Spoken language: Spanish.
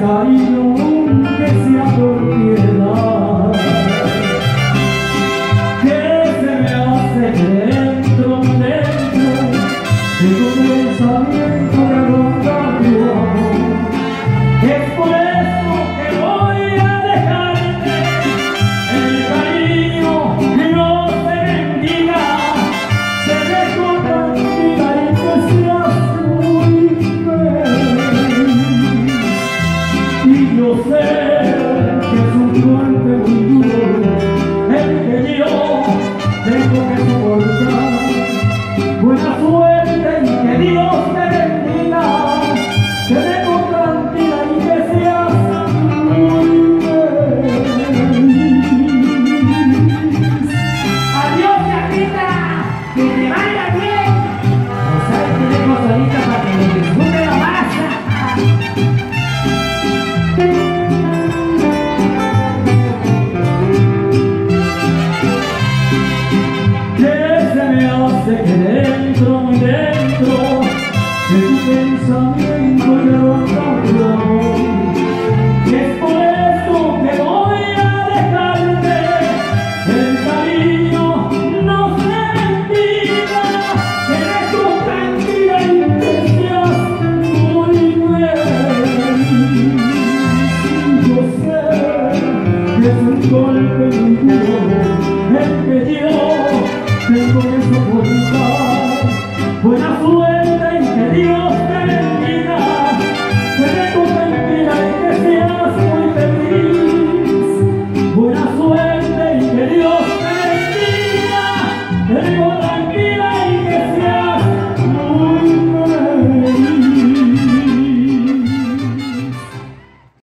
cariño, que sea por piedad. your friend. me hace que dentro, muy dentro de tu pensamiento yo tanto amor y es por eso que voy a dejarte. El cariño no se mentira eres tu mentira y te seas muy bien yo sé que es un golpe muy duro el que yo Thank you.